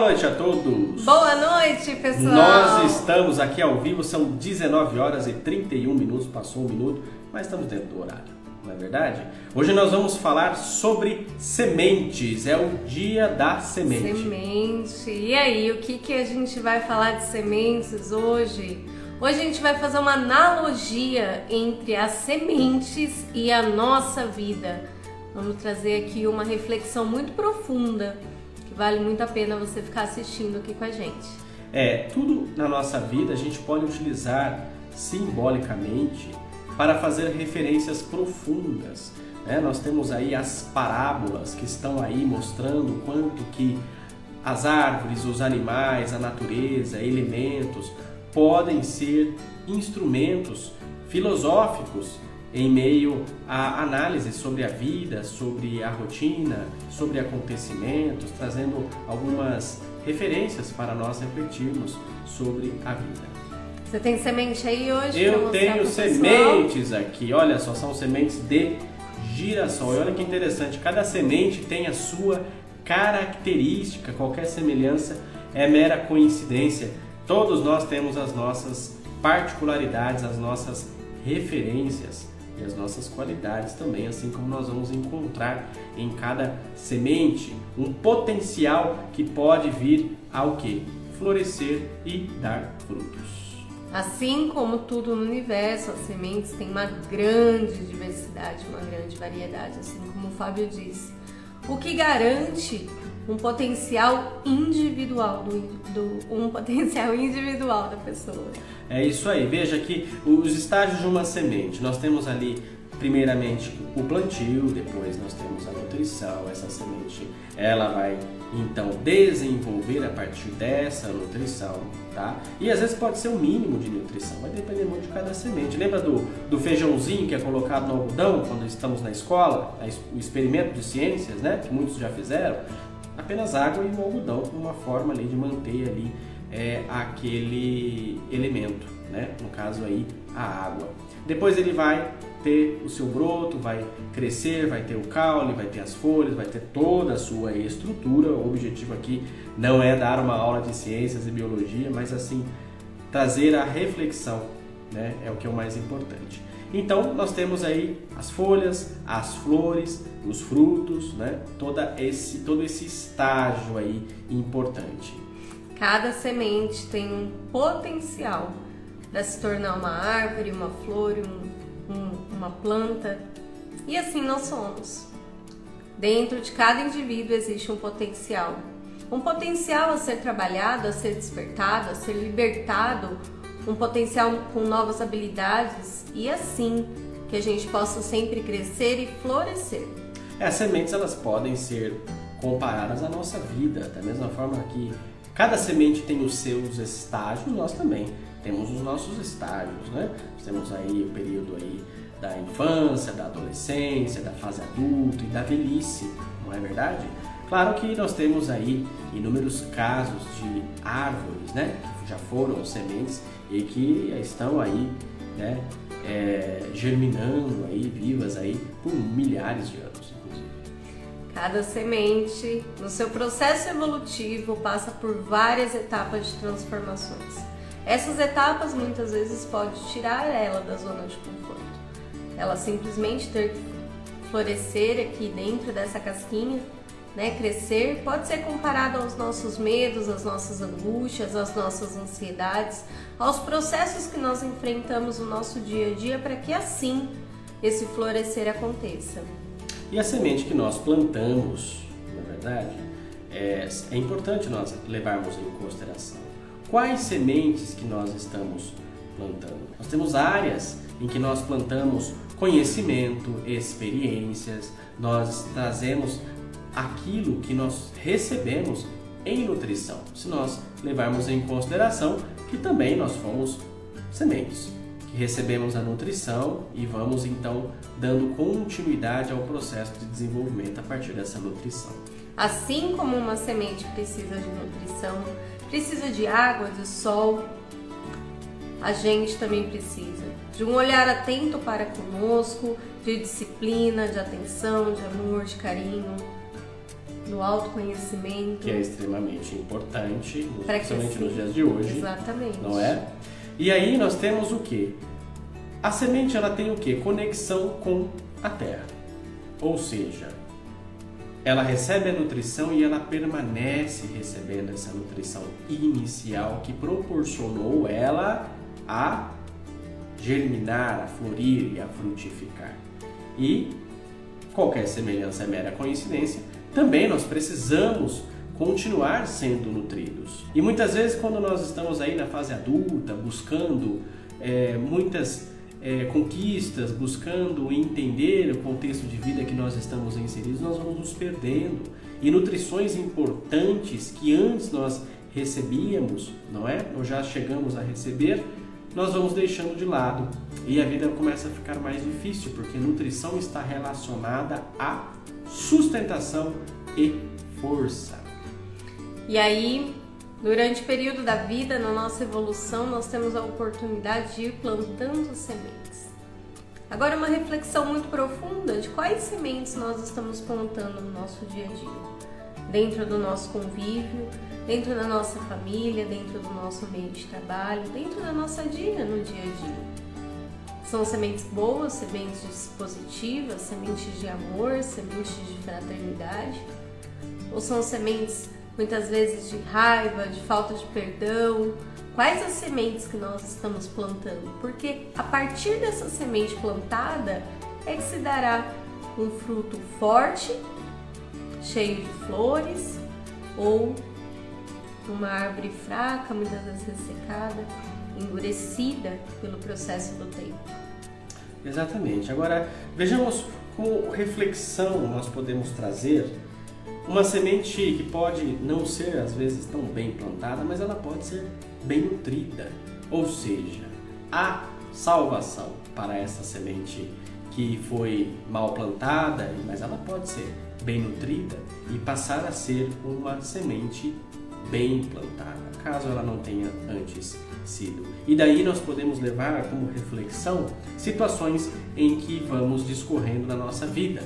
Boa noite a todos. Boa noite, pessoal. Nós estamos aqui ao vivo, são 19 horas e 31 minutos, passou um minuto, mas estamos dentro do horário, não é verdade? Hoje nós vamos falar sobre sementes, é o dia da semente. Semente. E aí, o que, que a gente vai falar de sementes hoje? Hoje a gente vai fazer uma analogia entre as sementes e a nossa vida. Vamos trazer aqui uma reflexão muito profunda vale muito a pena você ficar assistindo aqui com a gente. É, tudo na nossa vida a gente pode utilizar simbolicamente para fazer referências profundas. Né? Nós temos aí as parábolas que estão aí mostrando quanto que as árvores, os animais, a natureza, elementos podem ser instrumentos filosóficos em meio a análise sobre a vida, sobre a rotina, sobre acontecimentos, trazendo algumas referências para nós refletirmos sobre a vida. Você tem semente aí hoje? Eu tenho sementes aqui, olha só, são sementes de girassol. E olha que interessante, cada semente tem a sua característica, qualquer semelhança é mera coincidência. Todos nós temos as nossas particularidades, as nossas referências e as nossas qualidades também, assim como nós vamos encontrar em cada semente um potencial que pode vir ao que? Florescer e dar frutos. Assim como tudo no universo, as sementes têm uma grande diversidade, uma grande variedade, assim como o Fábio disse. O que garante um potencial individual do, do, um potencial individual da pessoa. É isso aí. Veja que os estágios de uma semente, nós temos ali primeiramente o plantio, depois nós temos a nutrição. Essa semente, ela vai então desenvolver a partir dessa nutrição, tá? E às vezes pode ser o mínimo de nutrição, vai depender muito de cada semente. Lembra do, do feijãozinho que é colocado no algodão quando estamos na escola, o experimento de ciências, né? Que muitos já fizeram apenas água e um algodão como uma forma ali de manter ali é, aquele elemento, né? No caso aí a água. Depois ele vai ter o seu broto, vai crescer, vai ter o caule, vai ter as folhas, vai ter toda a sua estrutura. O objetivo aqui não é dar uma aula de ciências e biologia, mas assim trazer a reflexão, né? É o que é o mais importante. Então nós temos aí as folhas, as flores, os frutos, né? Toda esse, todo esse estágio aí importante. Cada semente tem um potencial para se tornar uma árvore, uma flor, um, um, uma planta. E assim nós somos. Dentro de cada indivíduo existe um potencial. Um potencial a ser trabalhado, a ser despertado, a ser libertado um potencial com novas habilidades e assim que a gente possa sempre crescer e florescer. É, as sementes elas podem ser comparadas à nossa vida, da mesma forma que cada semente tem os seus estágios, nós também temos os nossos estágios, né? Nós temos aí o período aí da infância, da adolescência, da fase adulta e da velhice, não é verdade? Claro que nós temos aí inúmeros casos de árvores, né, que já foram sementes e que estão aí, né, é, germinando aí, vivas aí por milhares de anos, inclusive. Cada semente, no seu processo evolutivo, passa por várias etapas de transformações. Essas etapas muitas vezes pode tirar ela da zona de conforto. Ela simplesmente ter que florescer aqui dentro dessa casquinha né, crescer pode ser comparado aos nossos medos, às nossas angústias, às nossas ansiedades, aos processos que nós enfrentamos no nosso dia a dia para que assim esse florescer aconteça. E a semente que nós plantamos, na verdade, é, é importante nós levarmos em consideração. Quais sementes que nós estamos plantando? Nós temos áreas em que nós plantamos conhecimento, experiências, nós trazemos aquilo que nós recebemos em nutrição, se nós levarmos em consideração que também nós fomos sementes, que recebemos a nutrição e vamos então dando continuidade ao processo de desenvolvimento a partir dessa nutrição. Assim como uma semente precisa de nutrição, precisa de água, de sol, a gente também precisa de um olhar atento para conosco, de disciplina, de atenção, de amor, de carinho, no autoconhecimento. Que é extremamente importante, principalmente nos dias de hoje. Exatamente. Não é? E aí nós temos o que? A semente ela tem o que? Conexão com a terra. Ou seja, ela recebe a nutrição e ela permanece recebendo essa nutrição inicial que proporcionou ela a germinar, a florir e a frutificar. E qualquer semelhança é mera coincidência, também nós precisamos continuar sendo nutridos. E muitas vezes, quando nós estamos aí na fase adulta, buscando é, muitas é, conquistas, buscando entender o contexto de vida que nós estamos inseridos, nós vamos nos perdendo. E nutrições importantes que antes nós recebíamos, não é? Ou já chegamos a receber, nós vamos deixando de lado e a vida começa a ficar mais difícil, porque nutrição está relacionada à sustentação e força. E aí, durante o período da vida, na nossa evolução, nós temos a oportunidade de ir plantando sementes. Agora, uma reflexão muito profunda de quais sementes nós estamos plantando no nosso dia a dia, dentro do nosso convívio, dentro da nossa família, dentro do nosso meio de trabalho, dentro da nossa dia no dia a dia. São sementes boas, sementes positivas, sementes de amor, sementes de fraternidade? Ou são sementes muitas vezes de raiva, de falta de perdão? Quais as sementes que nós estamos plantando? Porque a partir dessa semente plantada é que se dará um fruto forte, cheio de flores, ou uma árvore fraca, muitas vezes ressecada, endurecida pelo processo do tempo. Exatamente. Agora, vejamos com reflexão nós podemos trazer uma semente que pode não ser às vezes tão bem plantada, mas ela pode ser bem nutrida. Ou seja, há salvação para essa semente que foi mal plantada, mas ela pode ser bem nutrida e passar a ser uma semente bem plantada, caso ela não tenha antes sido. E daí nós podemos levar como reflexão situações em que vamos discorrendo na nossa vida.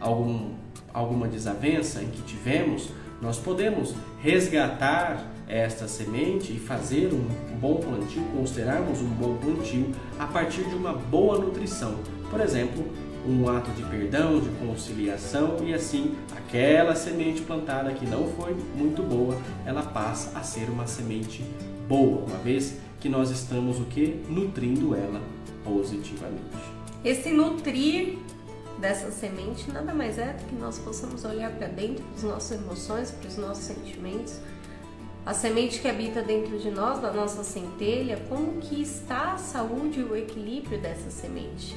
Algum, alguma desavença em que tivemos, nós podemos resgatar esta semente e fazer um bom plantio, considerarmos um bom plantio a partir de uma boa nutrição. Por exemplo, um ato de perdão, de conciliação e assim aquela semente plantada que não foi muito boa, ela passa a ser uma semente boa, uma vez que nós estamos o que nutrindo ela positivamente. Esse nutrir dessa semente nada mais é do que nós possamos olhar para dentro das nossas emoções, para os nossos sentimentos, a semente que habita dentro de nós, da nossa centelha, como que está a saúde e o equilíbrio dessa semente?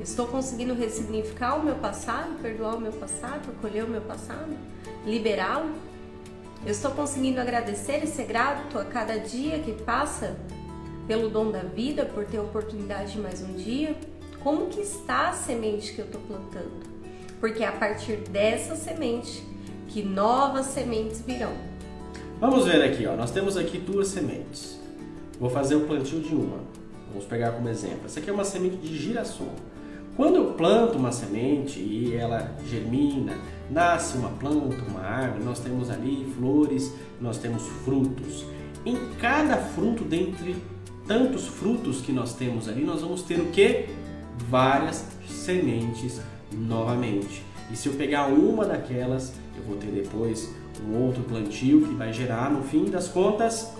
Estou conseguindo ressignificar o meu passado, perdoar o meu passado, acolher o meu passado, liberá-lo? Eu estou conseguindo agradecer e ser grato a cada dia que passa pelo dom da vida, por ter a oportunidade de mais um dia? Como que está a semente que eu estou plantando? Porque é a partir dessa semente que novas sementes virão. Vamos ver aqui, ó. Nós temos aqui duas sementes. Vou fazer o plantio de uma. Vamos pegar como exemplo. Essa aqui é uma semente de girassol. Quando eu planto uma semente e ela germina, nasce uma planta, uma árvore, nós temos ali flores, nós temos frutos. Em cada fruto, dentre tantos frutos que nós temos ali, nós vamos ter o que? Várias sementes novamente. E se eu pegar uma daquelas, eu vou ter depois um outro plantio que vai gerar, no fim das contas,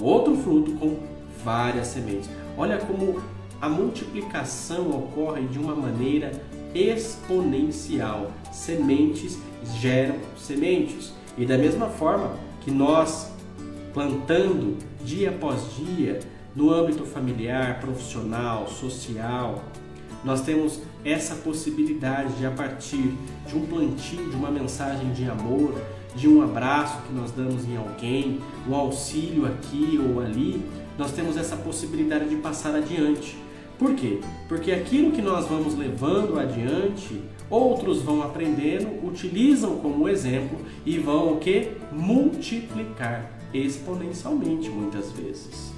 um outro fruto com várias sementes. Olha como a multiplicação ocorre de uma maneira exponencial. Sementes geram sementes. E da mesma forma que nós plantando dia após dia no âmbito familiar, profissional, social, nós temos essa possibilidade de a partir de um plantio, de uma mensagem de amor, de um abraço que nós damos em alguém, um auxílio aqui ou ali, nós temos essa possibilidade de passar adiante. Por quê? Porque aquilo que nós vamos levando adiante, outros vão aprendendo, utilizam como exemplo e vão o que? Multiplicar exponencialmente muitas vezes.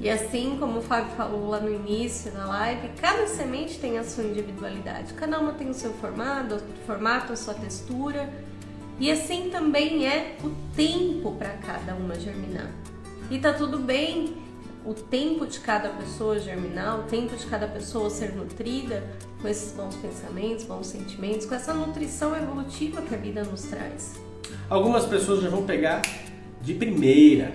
E assim como o Fábio falou lá no início da live, cada semente tem a sua individualidade, cada uma tem o seu formato, formato, a sua textura. E assim também é o tempo para cada uma germinar. E tá tudo bem o tempo de cada pessoa germinar, o tempo de cada pessoa ser nutrida com esses bons pensamentos, bons sentimentos, com essa nutrição evolutiva que a vida nos traz. Algumas pessoas já vão pegar de primeira,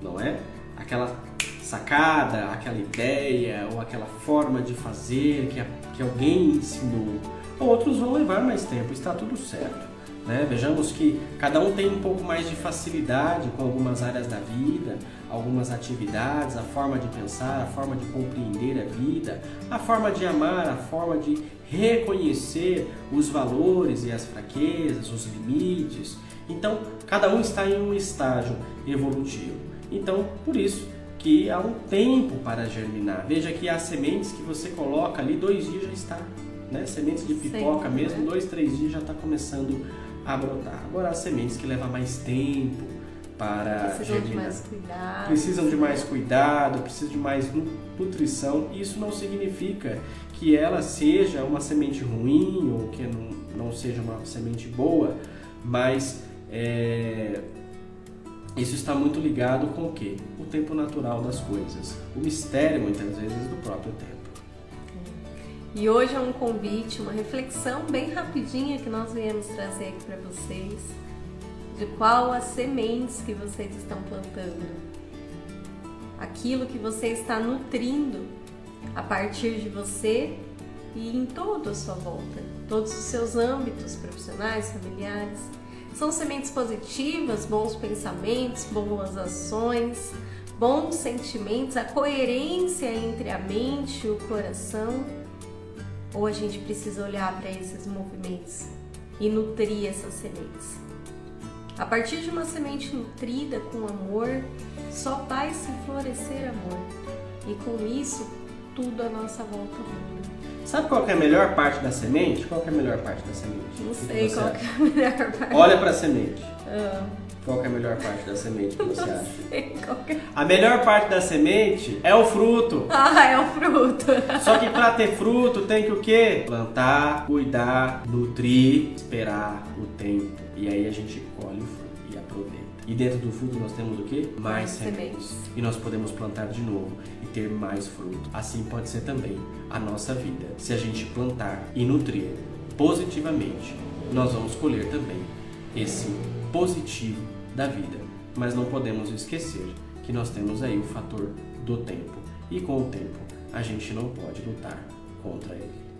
não é? Aquela sacada, aquela ideia ou aquela forma de fazer que, a, que alguém ensinou. Outros vão levar mais tempo, está tudo certo. Né? Vejamos que cada um tem um pouco mais de facilidade com algumas áreas da vida, algumas atividades, a forma de pensar, a forma de compreender a vida, a forma de amar, a forma de reconhecer os valores e as fraquezas, os limites. Então, cada um está em um estágio evolutivo. Então, por isso que há um tempo para germinar. Veja que há sementes que você coloca ali, dois dias já está. Né? Sementes de pipoca mesmo, né? dois, três dias já está começando a brotar. Agora, há sementes que levam mais tempo para precisam germinar. de mais cuidado. Precisam de mais cuidado, precisam de mais nutrição. Isso não significa que ela seja uma semente ruim ou que não, não seja uma semente boa, mas é, isso está muito ligado com o que? O tempo natural das coisas, o mistério muitas vezes do próprio tempo. E hoje é um convite, uma reflexão bem rapidinha que nós viemos trazer aqui para vocês de qual as sementes que vocês estão plantando, aquilo que você está nutrindo a partir de você e em toda a sua volta, todos os seus âmbitos profissionais, familiares. São sementes positivas, bons pensamentos, boas ações, bons sentimentos, a coerência entre a mente e o coração. Ou a gente precisa olhar para esses movimentos e nutrir essas sementes. A partir de uma semente nutrida com amor, só vai se florescer amor. E com isso, tudo à nossa volta muda. Sabe qual é a melhor parte da semente? Qual é a melhor parte da semente? Não sei qual é a melhor parte. Olha para a semente. Ah. Qual é a melhor parte da semente que você Não acha? Sei qual é. A melhor parte da semente é o fruto. Ah, é o fruto. Só que para ter fruto tem que o quê? Plantar, cuidar, nutrir, esperar o tempo. E aí a gente E dentro do fruto nós temos o quê? Mais sementes. E nós podemos plantar de novo ter mais fruto. Assim pode ser também a nossa vida. Se a gente plantar e nutrir positivamente, nós vamos colher também esse positivo da vida. Mas não podemos esquecer que nós temos aí o fator do tempo. E com o tempo, a gente não pode lutar contra ele.